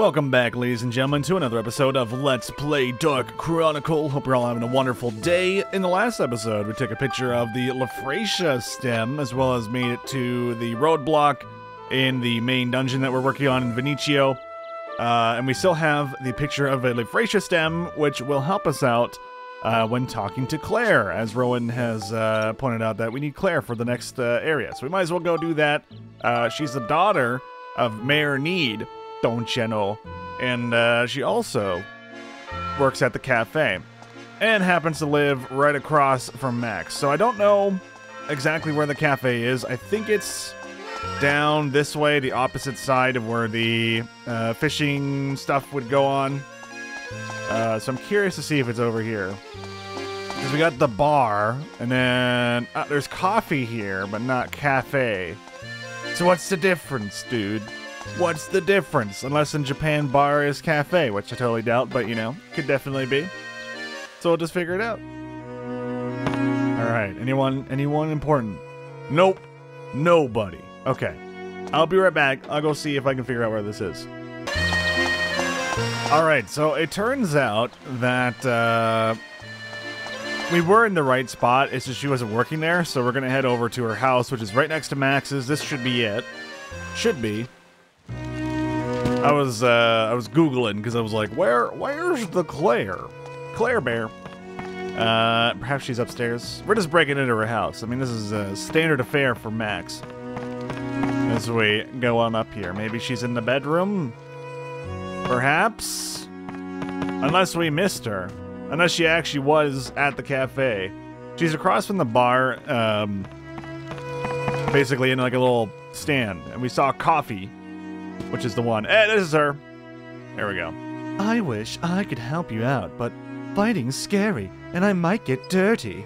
Welcome back, ladies and gentlemen, to another episode of Let's Play Dark Chronicle. Hope you're all having a wonderful day. In the last episode, we took a picture of the Lafrescia stem, as well as made it to the roadblock in the main dungeon that we're working on in Veniccio. Uh, and we still have the picture of a Lafrescia stem, which will help us out uh, when talking to Claire, as Rowan has uh, pointed out that we need Claire for the next uh, area. So we might as well go do that. Uh, she's the daughter of Mayor Need, you know? And uh, she also works at the cafe and happens to live right across from Max. So I don't know exactly where the cafe is. I think it's down this way, the opposite side of where the uh, fishing stuff would go on. Uh, so I'm curious to see if it's over here. Because we got the bar, and then uh, there's coffee here, but not cafe. So what's the difference, dude? What's the difference? Unless in Japan, bar is cafe, which I totally doubt, but you know, could definitely be. So we'll just figure it out. All right. Anyone? Anyone important? Nope. Nobody. Okay. I'll be right back. I'll go see if I can figure out where this is. All right. So it turns out that uh, we were in the right spot. It's just she wasn't working there, so we're gonna head over to her house, which is right next to Max's. This should be it. Should be. I was uh, I was googling because I was like, where where's the Claire? Claire Bear. Uh, perhaps she's upstairs. We're just breaking into her house. I mean, this is a standard affair for Max. As we go on up here, maybe she's in the bedroom. Perhaps, unless we missed her, unless she actually was at the cafe. She's across from the bar, um, basically in like a little stand, and we saw coffee which is the one. Eh, this is her. There we go. I wish I could help you out, but fighting's scary, and I might get dirty.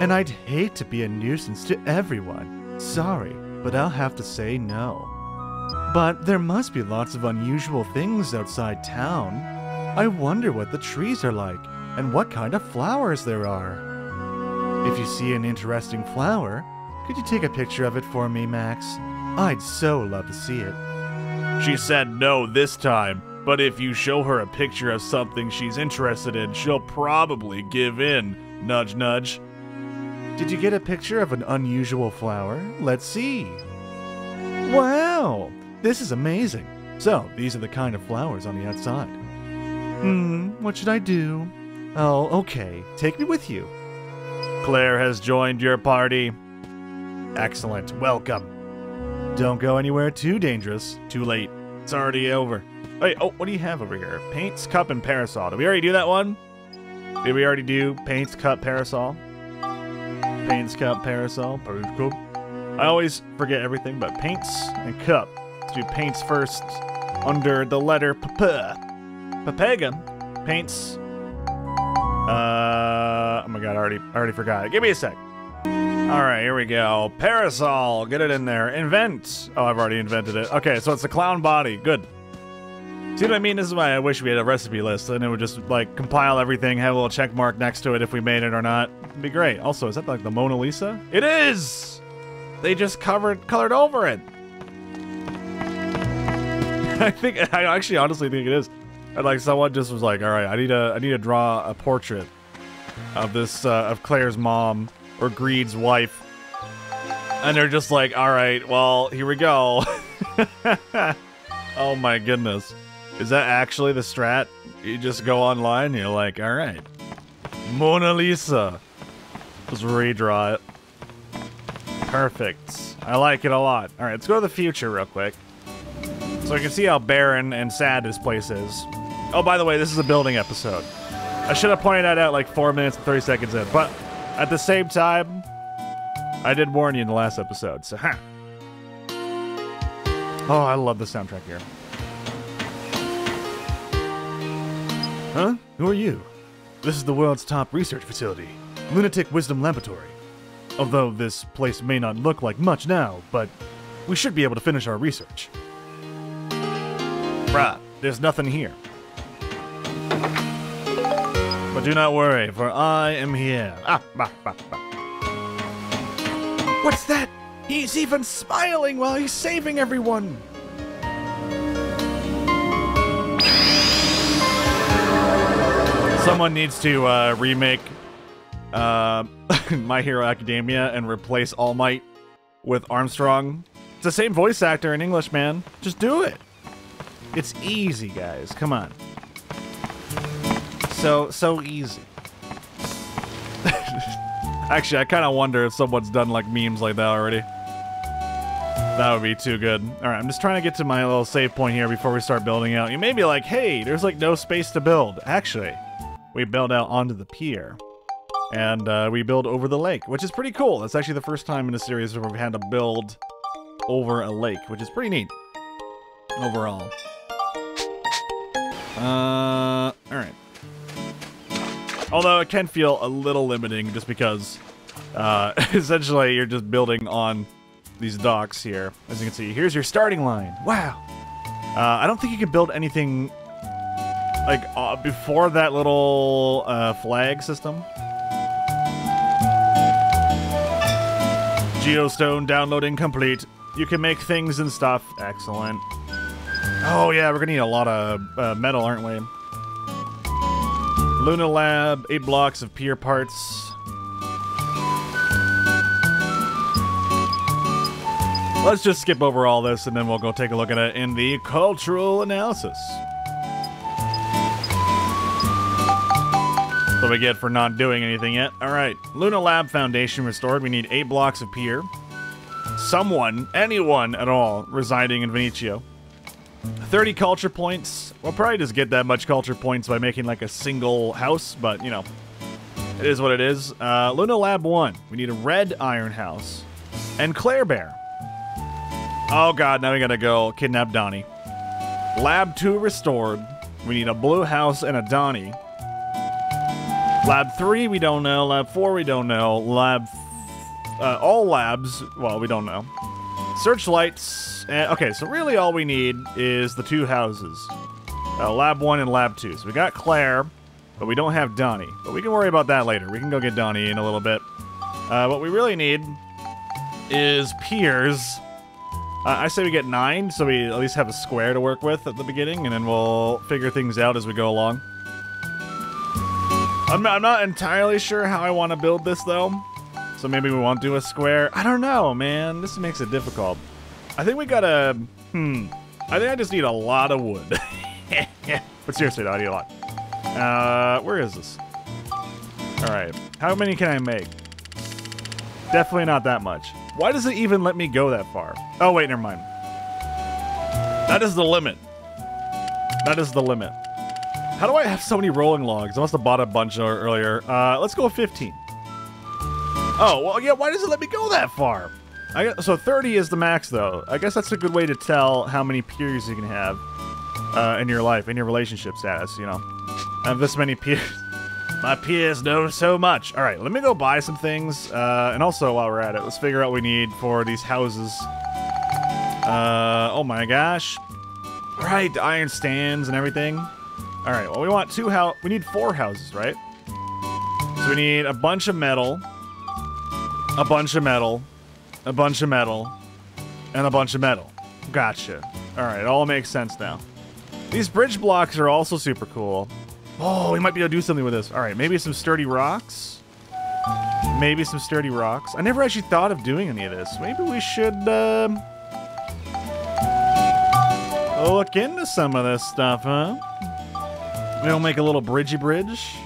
And I'd hate to be a nuisance to everyone. Sorry, but I'll have to say no. But there must be lots of unusual things outside town. I wonder what the trees are like, and what kind of flowers there are. If you see an interesting flower, could you take a picture of it for me, Max? I'd so love to see it. She said no this time, but if you show her a picture of something she's interested in, she'll probably give in. Nudge, nudge. Did you get a picture of an unusual flower? Let's see. Wow, this is amazing. So, these are the kind of flowers on the outside. Hmm, what should I do? Oh, okay. Take me with you. Claire has joined your party. Excellent. Welcome. Don't go anywhere too dangerous. Too late. It's already over. Wait, oh, what do you have over here? Paints, cup, and parasol. Did we already do that one? Did we already do paints, cup, parasol? Paints, cup, parasol. Cool. I always forget everything but paints and cup. Let's do paints first under the letter P. Papega. Paints. Uh, oh my god, I already, I already forgot. Give me a sec. All right, here we go. Parasol, get it in there. Invent. Oh, I've already invented it. Okay, so it's the clown body. Good. See what I mean? This is why I wish we had a recipe list, and it would just like compile everything, have a little check mark next to it if we made it or not. It'd be great. Also, is that like the Mona Lisa? It is. They just covered, colored over it. I think I actually honestly think it is. And like someone just was like, "All right, I need to, I need to draw a portrait of this uh, of Claire's mom." Or Greed's wife. And they're just like, all right, well, here we go. oh my goodness. Is that actually the strat? You just go online you're like, all right, Mona Lisa. Just redraw it. Perfect. I like it a lot. All right, let's go to the future real quick. So I can see how barren and sad this place is. Oh, by the way, this is a building episode. I should have pointed that out like 4 minutes and 30 seconds in, but at the same time, I did warn you in the last episode, so huh. Oh, I love the soundtrack here. Huh? Who are you? This is the world's top research facility, Lunatic Wisdom Laboratory. Although this place may not look like much now, but we should be able to finish our research. Bruh, there's nothing here do not worry, for I am here. Ah, bah, bah, bah. What's that? He's even smiling while he's saving everyone! Someone needs to uh, remake uh, My Hero Academia and replace All Might with Armstrong. It's the same voice actor in English, man. Just do it. It's easy, guys. Come on. So, so easy. Actually, I kind of wonder if someone's done like memes like that already. That would be too good. All right, I'm just trying to get to my little save point here before we start building out. You may be like, hey, there's like no space to build. Actually, we build out onto the pier. And uh, we build over the lake, which is pretty cool. That's actually the first time in a series where we've had to build over a lake, which is pretty neat overall. Uh, all right. Although it can feel a little limiting just because uh, essentially you're just building on these docks here. As you can see, here's your starting line. Wow. Uh, I don't think you can build anything like uh, before that little uh, flag system. Geostone downloading complete. You can make things and stuff. Excellent. Oh yeah, we're gonna need a lot of uh, metal, aren't we? Luna Lab, eight blocks of pier parts. Let's just skip over all this and then we'll go take a look at it in the cultural analysis. What do we get for not doing anything yet. Alright, Luna Lab Foundation restored. We need eight blocks of pier. Someone, anyone at all, residing in Veniccio. 30 culture points. We'll probably just get that much culture points by making like a single house, but you know, it is what it is. Uh, Luna Lab 1. We need a red iron house. And Claire Bear. Oh god, now we gotta go kidnap Donnie. Lab 2 restored. We need a blue house and a Donnie. Lab 3, we don't know. Lab 4, we don't know. Lab... Uh, all labs, well, we don't know. Searchlights. Uh, okay, so really all we need is the two houses. Uh, lab 1 and Lab 2. So we got Claire, but we don't have Donnie. But we can worry about that later. We can go get Donnie in a little bit. Uh, what we really need is piers. Uh, I say we get nine, so we at least have a square to work with at the beginning, and then we'll figure things out as we go along. I'm I'm not entirely sure how I want to build this, though. So maybe we won't do a square. I don't know, man. This makes it difficult. I think we gotta... Hmm. I think I just need a lot of wood. but seriously, though, I need a lot. Uh, where is this? Alright. How many can I make? Definitely not that much. Why does it even let me go that far? Oh, wait, never mind. That is the limit. That is the limit. How do I have so many rolling logs? I must have bought a bunch earlier. Uh, let's go 15. Oh, well, yeah, why does it let me go that far? Guess, so 30 is the max, though. I guess that's a good way to tell how many peers you can have uh, in your life, in your relationship status, you know. I have this many peers. My peers know so much. All right, let me go buy some things. Uh, and also, while we're at it, let's figure out what we need for these houses. Uh, oh my gosh. Right, iron stands and everything. All right, well, we want two house. We need four houses, right? So we need a bunch of metal, a bunch of metal, a bunch of metal, and a bunch of metal. Gotcha. All right, it all makes sense now. These bridge blocks are also super cool. Oh, we might be able to do something with this. All right, maybe some sturdy rocks. Maybe some sturdy rocks. I never actually thought of doing any of this. Maybe we should uh, look into some of this stuff, huh? We'll make a little bridgey bridge.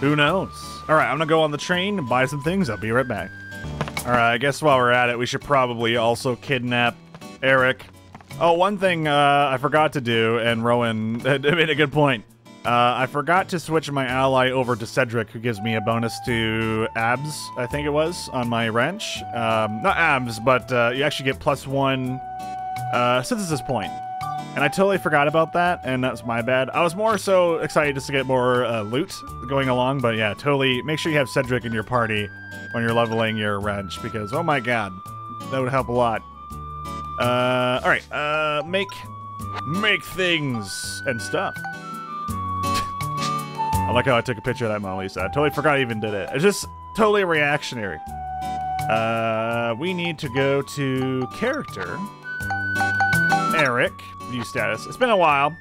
Who knows? All right, I'm gonna go on the train and buy some things. I'll be right back. All right, I guess while we're at it, we should probably also kidnap Eric. Oh, one thing uh, I forgot to do, and Rowan made a good point. Uh, I forgot to switch my ally over to Cedric, who gives me a bonus to abs, I think it was, on my wrench. Um, not abs, but uh, you actually get plus one uh, synthesis point. And I totally forgot about that, and that's my bad. I was more so excited just to get more uh, loot going along, but yeah, totally. Make sure you have Cedric in your party when you're leveling your wrench, because oh my god, that would help a lot. Uh, all right, uh, make make things and stuff. I like how I took a picture of that Mona Lisa. I totally forgot I even did it. It's just totally reactionary. Uh, we need to go to character. Eric, view status. It's been a while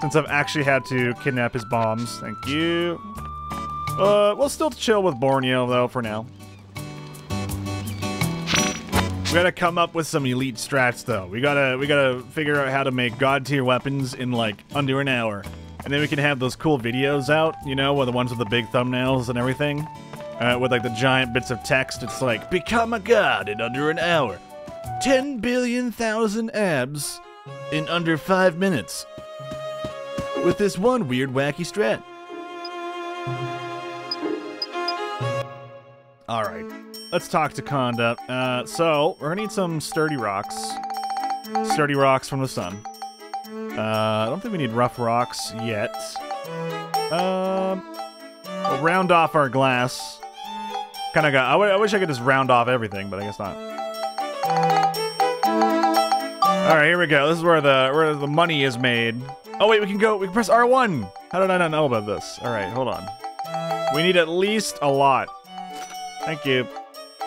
since I've actually had to kidnap his bombs. Thank you. Uh, we'll still chill with Borneo, though, for now. We gotta come up with some elite strats, though. We gotta we gotta figure out how to make god tier weapons in like under an hour, and then we can have those cool videos out. You know, with the ones with the big thumbnails and everything, uh, with like the giant bits of text. It's like become a god in under an hour, ten billion thousand abs in under five minutes, with this one weird wacky strat. All right, let's talk to Conda. Uh, so we're gonna need some sturdy rocks. Sturdy rocks from the sun. Uh, I don't think we need rough rocks yet. Um, we'll round off our glass. Kind of got. I wish I could just round off everything, but I guess not. All right, here we go. This is where the where the money is made. Oh wait, we can go. We can press R1. How did I not know about this? All right, hold on. We need at least a lot. Thank you.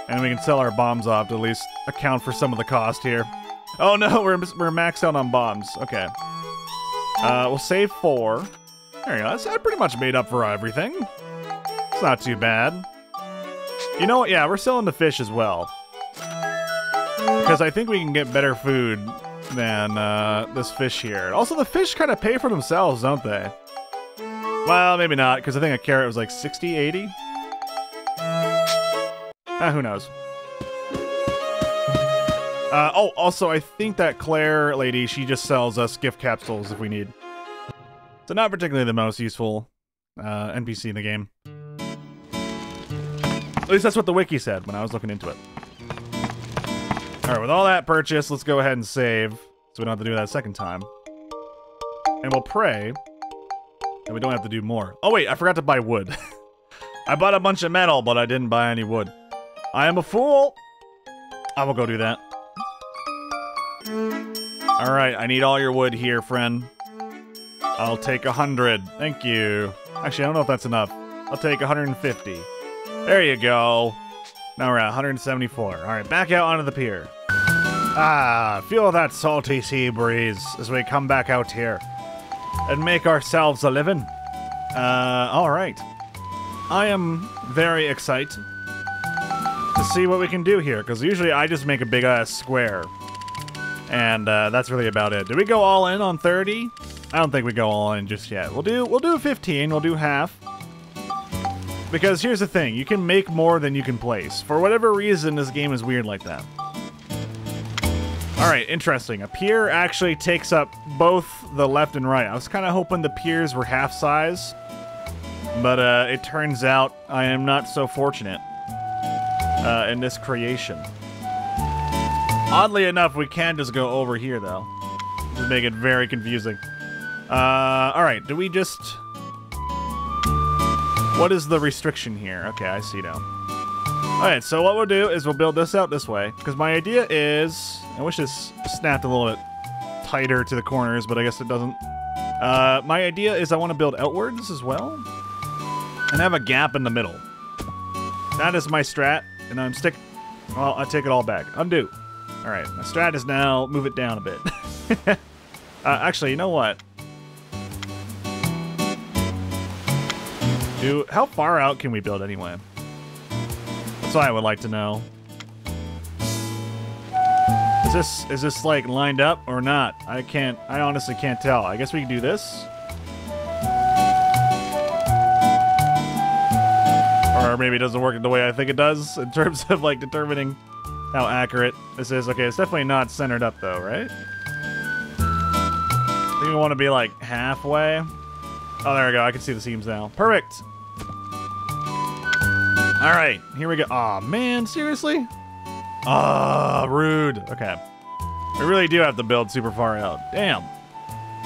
And we can sell our bombs off to at least account for some of the cost here. Oh no, we're, we're maxed out on bombs. Okay. Uh, we'll save four. There you go. That's that pretty much made up for everything. It's not too bad. You know what? Yeah, we're selling the fish as well. Because I think we can get better food than uh, this fish here. Also, the fish kind of pay for themselves, don't they? Well, maybe not, because I think a carrot was like 60, 80. Ah, who knows? Uh, oh, also, I think that Claire lady, she just sells us gift capsules if we need. So not particularly the most useful uh, NPC in the game. At least that's what the wiki said when I was looking into it. Alright, with all that purchase, let's go ahead and save, so we don't have to do that a second time. And we'll pray, and we don't have to do more. Oh wait, I forgot to buy wood. I bought a bunch of metal, but I didn't buy any wood. I am a fool. I will go do that. All right, I need all your wood here, friend. I'll take a hundred. Thank you. Actually, I don't know if that's enough. I'll take 150. There you go. Now we're at 174. All right, back out onto the pier. Ah, feel that salty sea breeze as we come back out here and make ourselves a living. Uh, all right. I am very excited to see what we can do here, because usually I just make a big ass square. And uh, that's really about it. Did we go all in on 30? I don't think we go all in just yet. We'll do we'll do 15. We'll do half. Because here's the thing, you can make more than you can place. For whatever reason, this game is weird like that. Alright, interesting. A pier actually takes up both the left and right. I was kind of hoping the piers were half size. But uh, it turns out I am not so fortunate uh, in this creation. Oddly enough, we can just go over here, though. Just make it very confusing. Uh, alright, do we just... What is the restriction here? Okay, I see now. Alright, so what we'll do is we'll build this out this way. Because my idea is... I wish this snapped a little bit tighter to the corners, but I guess it doesn't. Uh, my idea is I want to build outwards as well. And have a gap in the middle. That is my strat. And I'm stick... Well, I take it all back. Undo. Alright, my strat is now move it down a bit. uh, actually, you know what? Do how far out can we build anyway? I would like to know. Is this is this like lined up or not? I can't. I honestly can't tell. I guess we can do this. Or maybe it doesn't work the way I think it does in terms of like determining how accurate this is. Okay, it's definitely not centered up though, right? I think we want to be like halfway. Oh, there we go. I can see the seams now. Perfect. All right, here we go. Aw, oh, man, seriously? Ah, rude. Okay. We really do have to build super far out. Damn.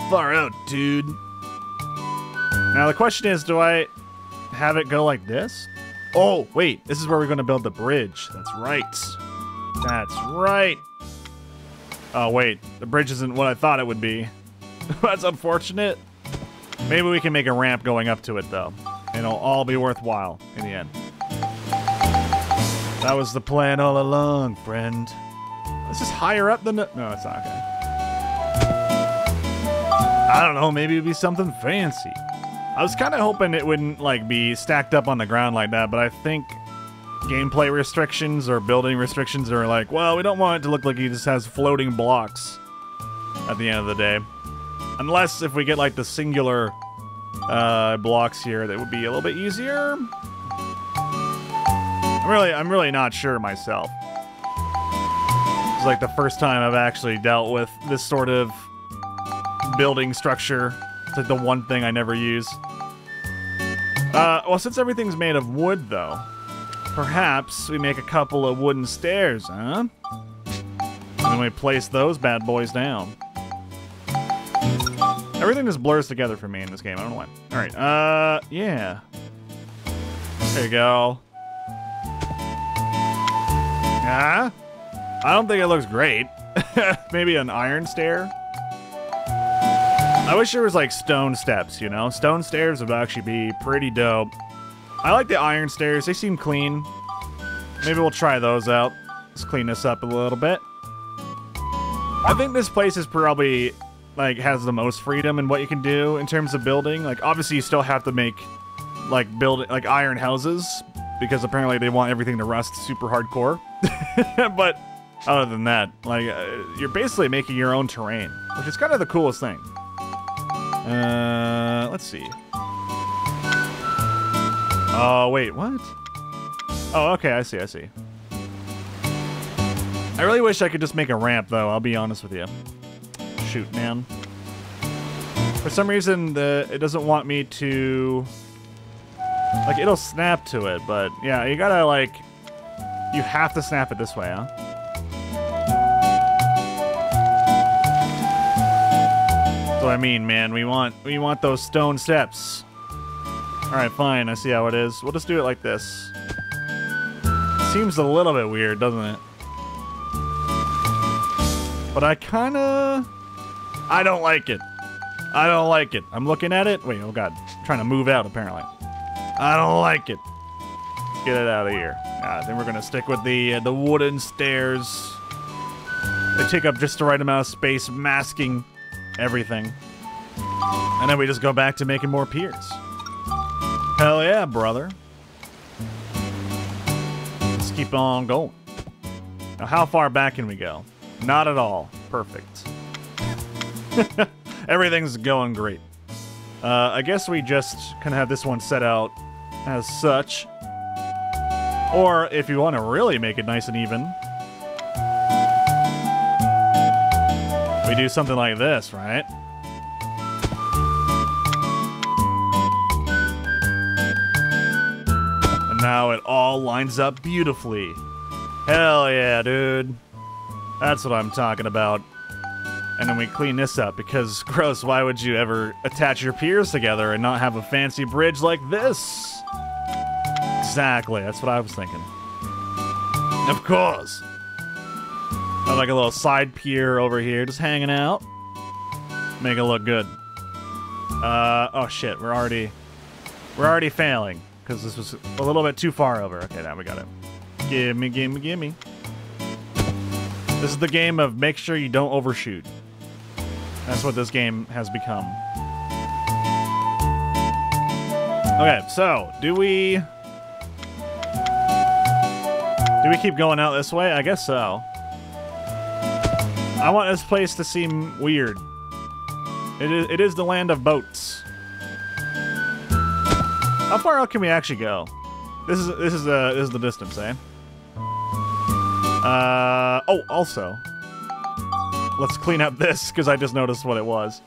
Far out, dude. Now, the question is, do I have it go like this? Oh, wait. This is where we're going to build the bridge. That's right. That's right. Oh, wait. The bridge isn't what I thought it would be. That's unfortunate. Maybe we can make a ramp going up to it, though. It'll all be worthwhile in the end. That was the plan all along, friend. This is higher up than the... No, it's not, okay. I don't know, maybe it'd be something fancy. I was kind of hoping it wouldn't like be stacked up on the ground like that, but I think gameplay restrictions or building restrictions are like, well, we don't want it to look like he just has floating blocks at the end of the day. Unless if we get like the singular uh, blocks here, that would be a little bit easier. I'm really, I'm really not sure myself. It's like the first time I've actually dealt with this sort of building structure. It's like the one thing I never use. Uh, well, since everything's made of wood, though, perhaps we make a couple of wooden stairs, huh? And then we place those bad boys down. Everything just blurs together for me in this game. I don't know why. All right. Uh, yeah. There you go. Ah? I don't think it looks great. Maybe an iron stair? I wish there was like stone steps, you know? Stone stairs would actually be pretty dope. I like the iron stairs. They seem clean. Maybe we'll try those out. Let's clean this up a little bit. I think this place is probably like has the most freedom in what you can do in terms of building. Like obviously you still have to make like build like iron houses because apparently they want everything to rust super hardcore. but other than that, like uh, you're basically making your own terrain, which is kind of the coolest thing. Uh, let's see. Oh, wait, what? Oh, okay, I see, I see. I really wish I could just make a ramp, though, I'll be honest with you. Shoot, man. For some reason, the it doesn't want me to... Like, it'll snap to it, but yeah, you gotta, like... You have to snap it this way, huh? That's what I mean, man. We want we want those stone steps. Alright, fine. I see how it is. We'll just do it like this. Seems a little bit weird, doesn't it? But I kinda... I don't like it. I don't like it. I'm looking at it. Wait, oh god. I'm trying to move out, apparently. I don't like it. Get it out of here. Yeah, then we're gonna stick with the, uh, the wooden stairs. They take up just the right amount of space, masking everything. And then we just go back to making more piers. Hell yeah, brother. Let's keep on going. Now, how far back can we go? Not at all. Perfect. Everything's going great. Uh, I guess we just kind of have this one set out as such. Or if you want to really make it nice and even, we do something like this, right? And now it all lines up beautifully. Hell yeah, dude. That's what I'm talking about. And then we clean this up because, gross, why would you ever attach your piers together and not have a fancy bridge like this? Exactly, that's what I was thinking. Of course. Got like a little side pier over here, just hanging out. Make it look good. Uh, oh shit, we're already, we're already failing. Because this was a little bit too far over. Okay, now we got it. Gimme, gimme, gimme. This is the game of make sure you don't overshoot. That's what this game has become. Okay, so, do we... Do we keep going out this way? I guess so. I want this place to seem weird. It is, it is the land of boats. How far out can we actually go? This is this is uh this is the distance, eh? Uh oh, also, let's clean up this because I just noticed what it was.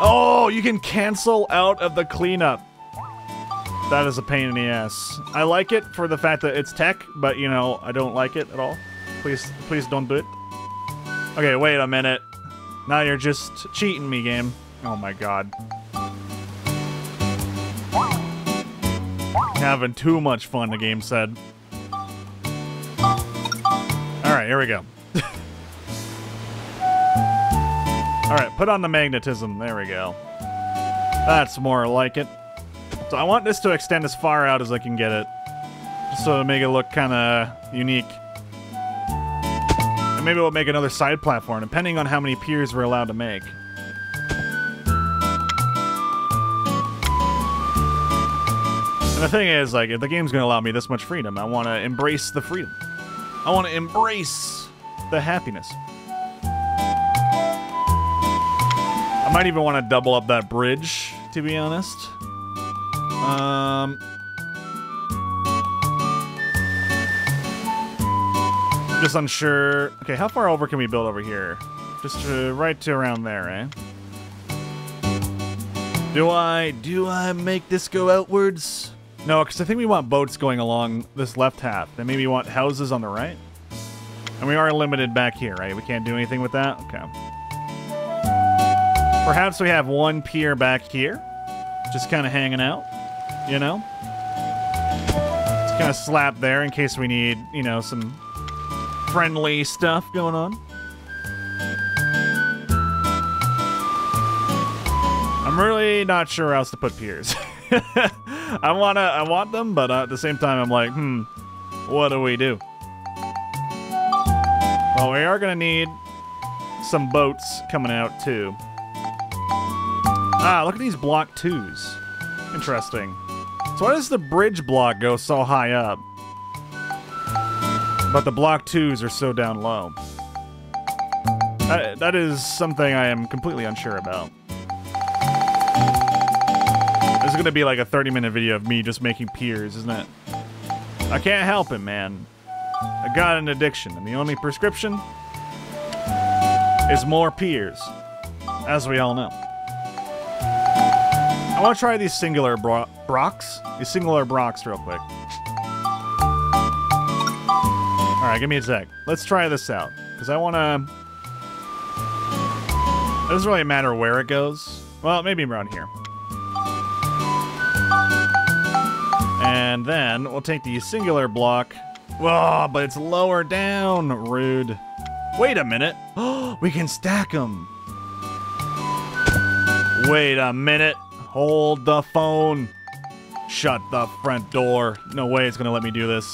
Oh, you can cancel out of the cleanup. That is a pain in the ass. I like it for the fact that it's tech, but you know I don't like it at all. Please, please don't do it. Okay, wait a minute. Now you're just cheating me, game. Oh my god. Having too much fun, the game said. Alright, here we go. Alright, put on the magnetism. There we go. That's more like it. So I want this to extend as far out as I can get it. Just so to make it look kind of unique. And maybe we'll make another side platform, depending on how many piers we're allowed to make. And the thing is, like, if the game's gonna allow me this much freedom, I wanna embrace the freedom. I wanna embrace the happiness. I might even want to double up that bridge, to be honest. Um, just unsure. Okay, how far over can we build over here? Just to, right to around there, eh? Do I do I make this go outwards? No, because I think we want boats going along this left half. Then maybe we want houses on the right. And we are limited back here, right? We can't do anything with that? Okay. Perhaps we have one pier back here. Just kind of hanging out, you know? It's kind of slap there in case we need, you know, some friendly stuff going on. I'm really not sure where else to put piers. I wanna, I want them, but at the same time, I'm like, hmm, what do we do? Well, we are gonna need some boats coming out too. Ah, look at these block twos. Interesting. So why does the bridge block go so high up? But the block twos are so down low. That, that is something I am completely unsure about. This is gonna be like a 30 minute video of me just making piers, isn't it? I can't help it, man. I got an addiction, and the only prescription is more piers, as we all know. I want to try these singular bro- brocks, these singular brocks, real quick. All right, give me a sec. Let's try this out, because I want to. It doesn't really matter where it goes. Well, maybe around here. And then we'll take the singular block. Whoa, but it's lower down. Rude. Wait a minute. Oh, we can stack them. Wait a minute. Hold the phone. Shut the front door. No way it's gonna let me do this.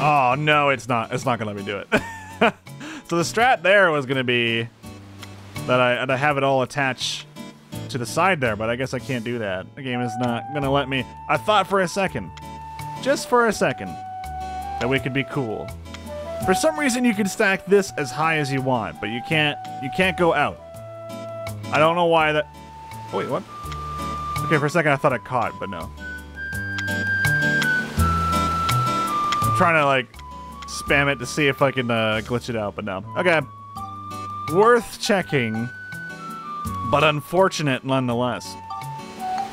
Oh no, it's not. It's not gonna let me do it. so the strat there was gonna be that I, that I have it all attached to the side there, but I guess I can't do that. The game is not gonna let me. I thought for a second, just for a second, that we could be cool. For some reason, you can stack this as high as you want, but you can't. You can't go out. I don't know why that. Oh, wait, what? Okay, for a second I thought I caught, but no. I'm trying to like spam it to see if I can uh, glitch it out, but no. Okay. Worth checking, but unfortunate nonetheless.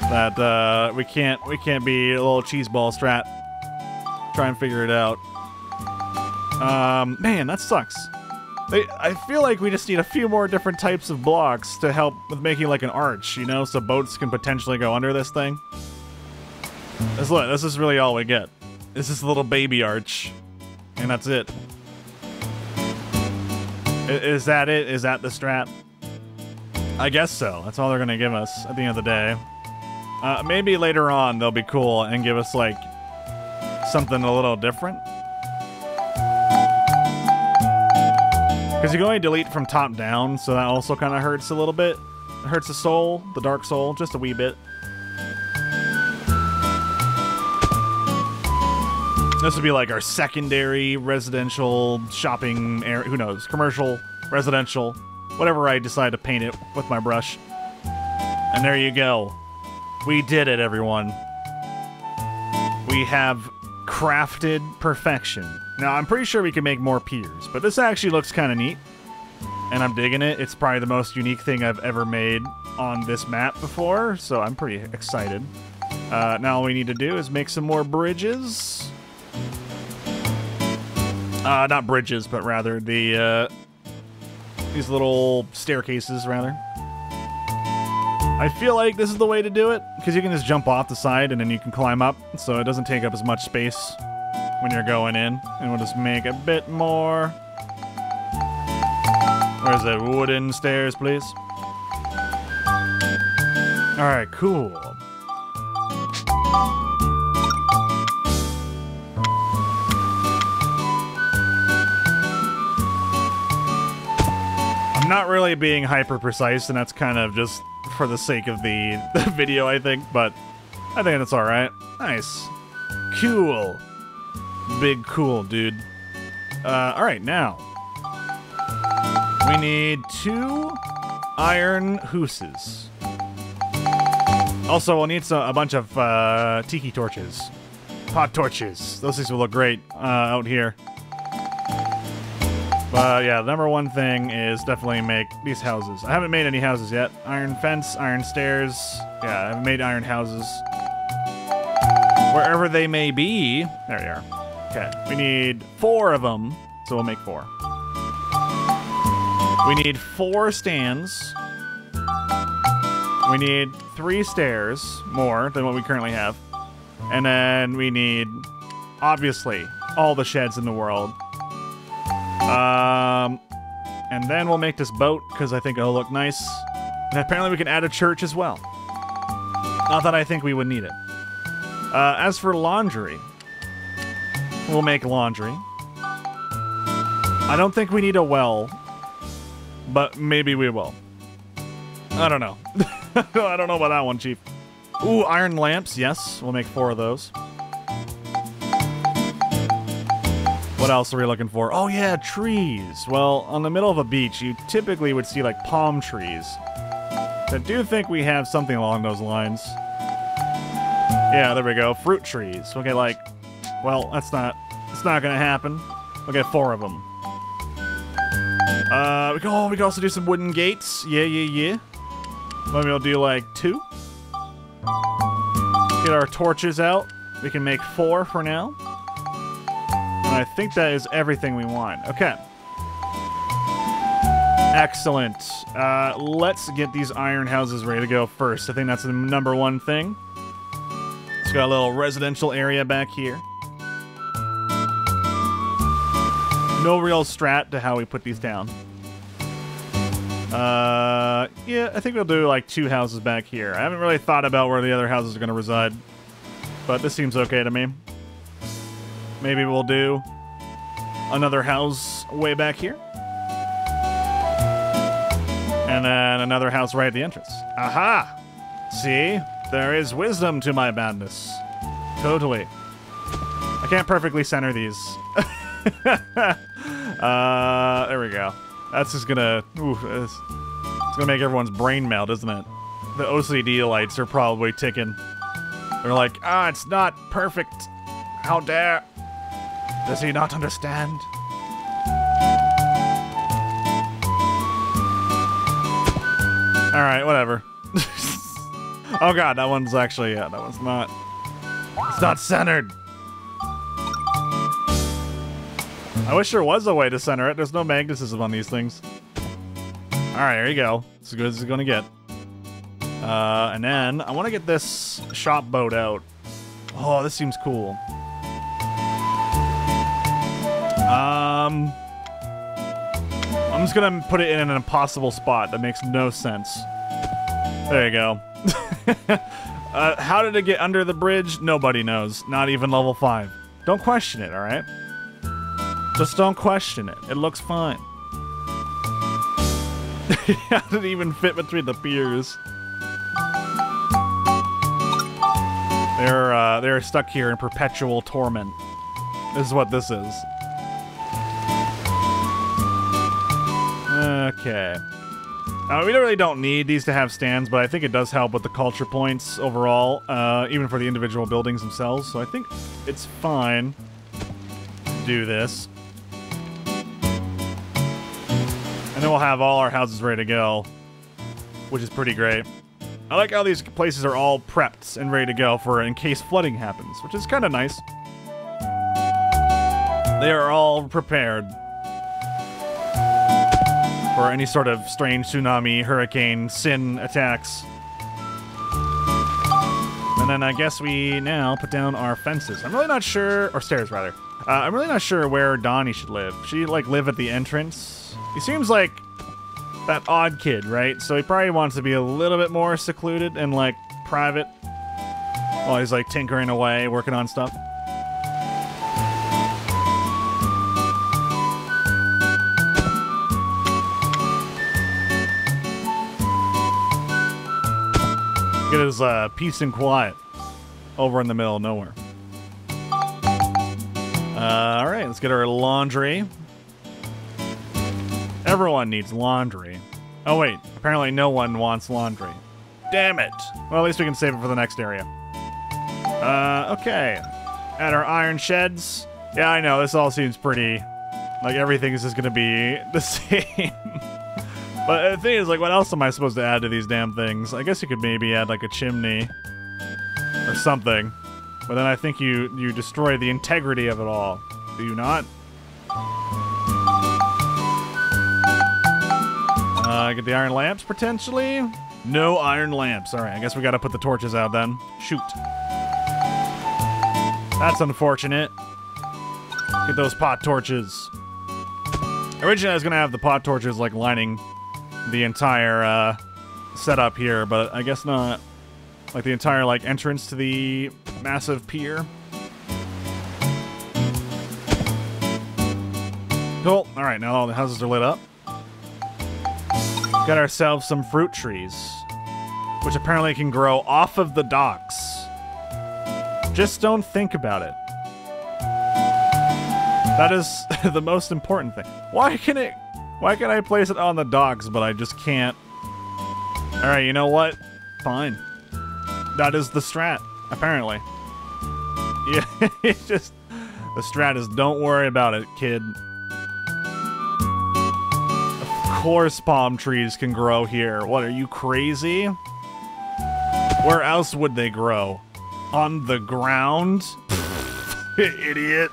That uh, we can't we can't be a little cheeseball strat. Try and figure it out. Um, man, that sucks. I feel like we just need a few more different types of blocks to help with making like an arch, you know, so boats can potentially go under this thing. This, look, this is really all we get. This is a little baby arch, and that's it. I- Is that it? Is that the strat? I guess so. That's all they're gonna give us at the end of the day. Uh, maybe later on they'll be cool and give us like something a little different. Because you can only delete from top down, so that also kind of hurts a little bit. It hurts the soul, the dark soul, just a wee bit. This would be like our secondary residential shopping area. Who knows? Commercial, residential, whatever I decide to paint it with my brush. And there you go. We did it, everyone. We have crafted perfection. Now, I'm pretty sure we can make more piers, but this actually looks kind of neat. And I'm digging it. It's probably the most unique thing I've ever made on this map before, so I'm pretty excited. Uh, now all we need to do is make some more bridges. Uh, not bridges, but rather the, uh, these little staircases, rather. I feel like this is the way to do it, because you can just jump off the side and then you can climb up, so it doesn't take up as much space when you're going in. And we'll just make a bit more. Where's it? Wooden stairs, please. Alright, cool. I'm not really being hyper precise, and that's kind of just for the sake of the, the video, I think, but I think it's alright. Nice. Cool. Big cool, dude. Uh, alright, now. We need two iron hooses. Also, we'll need some, a bunch of uh, tiki torches. Pot torches. Those things will look great uh, out here. But yeah, the number one thing is definitely make these houses. I haven't made any houses yet. Iron fence, iron stairs. Yeah, I haven't made iron houses. Wherever they may be. There we are. Okay, we need four of them, so we'll make four. We need four stands. We need three stairs, more than what we currently have. And then we need, obviously, all the sheds in the world. Um, and then we'll make this boat, because I think it'll look nice. And apparently we can add a church as well. Not that I think we would need it. Uh, as for laundry, we'll make laundry. I don't think we need a well, but maybe we will. I don't know. I don't know about that one, Chief. Ooh, iron lamps. Yes, we'll make four of those. What else are we looking for? Oh yeah, trees. Well, on the middle of a beach, you typically would see like palm trees. I do think we have something along those lines. Yeah, there we go. Fruit trees. We'll like, well, that's not, it's not gonna happen. We'll get four of them. Uh, we can, oh, we can also do some wooden gates. Yeah, yeah, yeah. Maybe we'll do like two. Get our torches out. We can make four for now. And I think that is everything we want. Okay. Excellent. Uh, let's get these iron houses ready to go first. I think that's the number one thing. It's got a little residential area back here. No real strat to how we put these down. Uh, yeah, I think we'll do like two houses back here. I haven't really thought about where the other houses are going to reside, but this seems okay to me. Maybe we'll do another house way back here. And then another house right at the entrance. Aha! See? There is wisdom to my madness. Totally. I can't perfectly center these. uh, there we go. That's just gonna... Ooh, it's, gonna make everyone's brain melt, isn't it? The OCD lights are probably ticking. They're like, ah, it's not perfect. How dare... Does he not understand? Alright, whatever. oh god, that one's actually, yeah, that one's not... It's not centered. I wish there was a way to center it. There's no magnetism on these things. Alright, there you go. It's as good as it's gonna get. Uh, and then, I want to get this shop boat out. Oh, this seems cool. Um... I'm just gonna put it in an impossible spot that makes no sense. There you go. uh, how did it get under the bridge? Nobody knows. Not even level 5. Don't question it, alright? Just don't question it. It looks fine. How did it even fit between the piers? They're uh, they're stuck here in perpetual torment. This is what this is. Okay. Uh, we really don't need these to have stands, but I think it does help with the culture points overall, uh, even for the individual buildings themselves. So I think it's fine do this. Then we'll have all our houses ready to go, which is pretty great. I like how these places are all prepped and ready to go for in case flooding happens, which is kind of nice. They are all prepared for any sort of strange tsunami, hurricane, sin attacks. And then I guess we now put down our fences. I'm really not sure, or stairs rather. Uh, I'm really not sure where Donnie should live. Should he like live at the entrance? He seems like that odd kid, right? So he probably wants to be a little bit more secluded and like private while he's like tinkering away, working on stuff. Get his uh, peace and quiet over in the middle of nowhere. Uh, all right, let's get our laundry. Everyone needs laundry. Oh wait, apparently no one wants laundry. Damn it. Well, at least we can save it for the next area. Uh, okay. At our iron sheds. Yeah, I know, this all seems pretty... Like, everything is just gonna be the same. but the thing is, like, what else am I supposed to add to these damn things? I guess you could maybe add, like, a chimney. Or something. But then I think you, you destroy the integrity of it all. Do you not? Uh, get the iron lamps, potentially? No iron lamps. Alright, I guess we gotta put the torches out then. Shoot. That's unfortunate. Get those pot torches. Originally, I was gonna have the pot torches, like, lining the entire, uh, setup here, but I guess not. Like, the entire, like, entrance to the massive pier. Cool. Alright, now all the houses are lit up. Got ourselves some fruit trees, which apparently can grow off of the docks. Just don't think about it. That is the most important thing. Why can it... Why can I place it on the docks, but I just can't... Alright, you know what? Fine. That is the strat, apparently. Yeah, it's just... The strat is don't worry about it, kid. Course palm trees can grow here. What, are you crazy? Where else would they grow? On the ground? Idiot.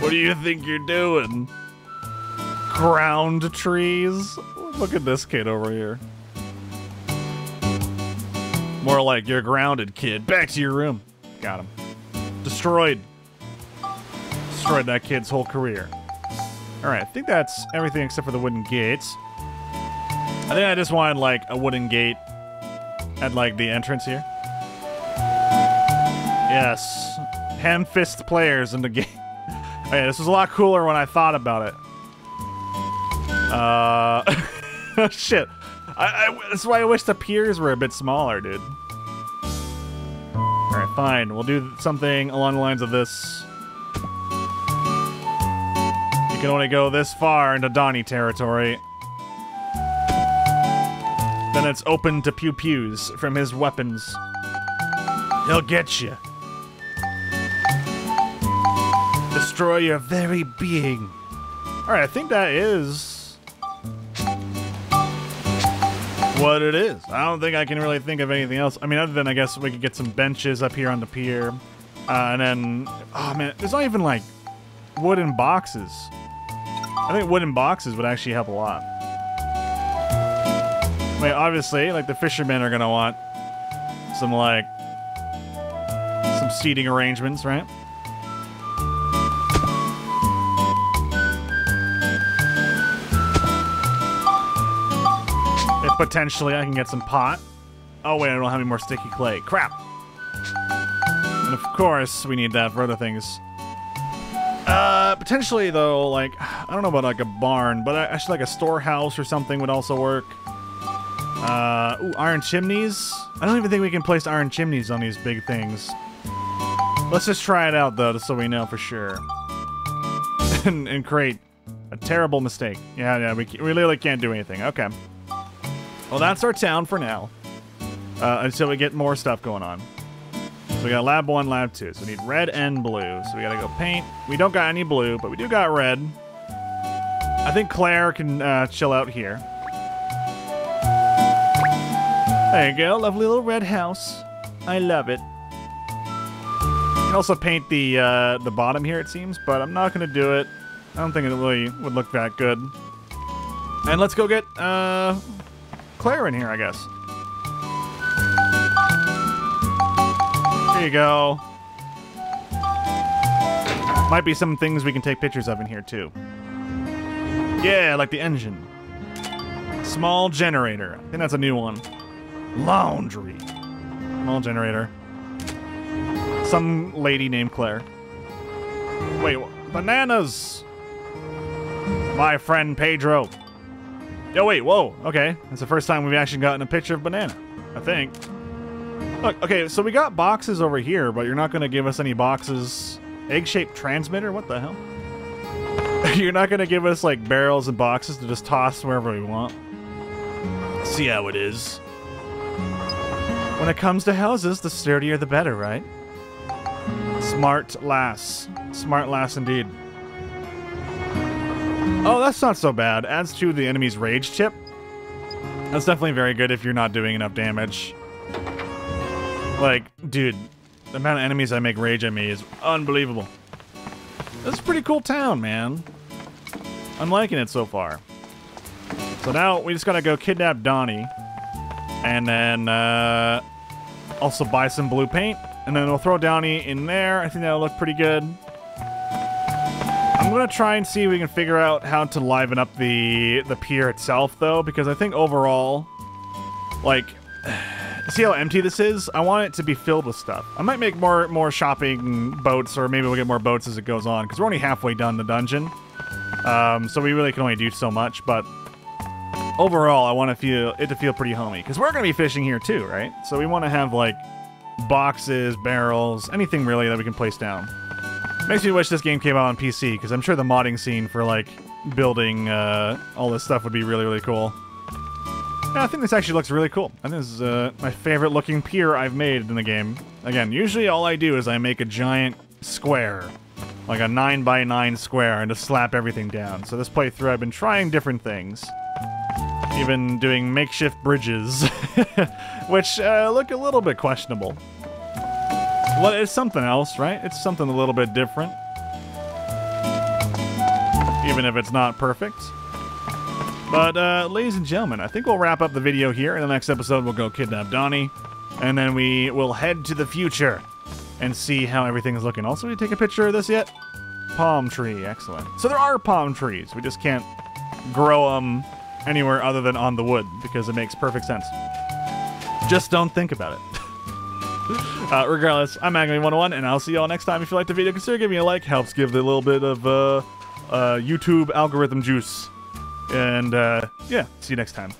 What do you think you're doing? Ground trees? Look at this kid over here. More like you're grounded, kid. Back to your room. Got him. Destroyed. Destroyed that kid's whole career. Alright, I think that's everything except for the wooden gates. I think I just wanted, like, a wooden gate at, like, the entrance here. Yes. Hand-fist players in the game. oh, yeah, this was a lot cooler when I thought about it. Uh... shit. I, I, that's why I wish the piers were a bit smaller, dude. Alright, fine. We'll do something along the lines of this. Can only go this far into Donny territory. Then it's open to pew pews from his weapons. He'll get you. Destroy your very being. Alright, I think that is what it is. I don't think I can really think of anything else. I mean, other than I guess we could get some benches up here on the pier. Uh, and then, oh man, there's not even like wooden boxes. I think wooden boxes would actually help a lot. I mean, obviously, like the fishermen are gonna want some like some seating arrangements, right? If potentially I can get some pot. Oh wait, I don't have any more sticky clay. Crap. And of course, we need that for other things. Potentially though, like I don't know about like a barn, but I actually like a storehouse or something would also work. Uh, ooh, iron chimneys. I don't even think we can place iron chimneys on these big things. Let's just try it out though, just so we know for sure. and, and create a terrible mistake. Yeah, yeah, we, we literally can't do anything. Okay. Well, that's our town for now. Uh, until we get more stuff going on. So we got lab one, lab two. So we need red and blue. So we gotta go paint. We don't got any blue, but we do got red. I think Claire can uh, chill out here. There you go, lovely little red house. I love it. You can also paint the uh, the bottom here, it seems, but I'm not gonna do it. I don't think it really would look that good. And let's go get uh, Claire in here, I guess. There you go. Might be some things we can take pictures of in here, too. Yeah, like the engine. Small generator. I think that's a new one. Laundry. Small generator. Some lady named Claire. Wait, bananas! My friend Pedro. Yo, wait, whoa, okay. That's the first time we've actually gotten a picture of Banana, I think. Look, okay, so we got boxes over here, but you're not going to give us any boxes. Egg-shaped transmitter? What the hell? you're not going to give us, like, barrels and boxes to just toss wherever we want. See how it is. When it comes to houses, the sturdier the better, right? Smart lass. Smart lass indeed. Oh, that's not so bad. Adds to the enemy's rage chip. That's definitely very good if you're not doing enough damage. Like, dude, the amount of enemies I make rage at me is unbelievable. This is a pretty cool town, man. I'm liking it so far. So now we just gotta go kidnap Donny. And then uh, also buy some blue paint. And then we'll throw Donny in there. I think that'll look pretty good. I'm gonna try and see if we can figure out how to liven up the the pier itself, though, because I think overall, like, see how empty this is? I want it to be filled with stuff. I might make more more shopping boats, or maybe we'll get more boats as it goes on, because we're only halfway done the dungeon. Um, so we really can only do so much, but overall, I want to feel it to feel pretty homey, because we're gonna be fishing here too, right? So we want to have like boxes, barrels, anything really that we can place down. Makes me wish this game came out on PC, because I'm sure the modding scene for, like, building uh, all this stuff would be really, really cool. Yeah, I think this actually looks really cool. I think this is uh, my favorite looking pier I've made in the game. Again, usually all I do is I make a giant square, like a 9 by 9 square, and just slap everything down. So this playthrough I've been trying different things. Even doing makeshift bridges, which uh, look a little bit questionable. Well, it's something else, right? It's something a little bit different. Even if it's not perfect. But, uh, ladies and gentlemen, I think we'll wrap up the video here. In the next episode, we'll go kidnap Donny. And then we will head to the future and see how everything is looking. Also, we take a picture of this yet? Palm tree, excellent. So there are palm trees. We just can't grow them anywhere other than on the wood because it makes perfect sense. Just don't think about it. Uh, regardless, I'm Akabane101, and I'll see y'all next time. If you like the video, consider giving me a like. Helps give the little bit of uh, uh, YouTube algorithm juice. And uh, yeah, see you next time.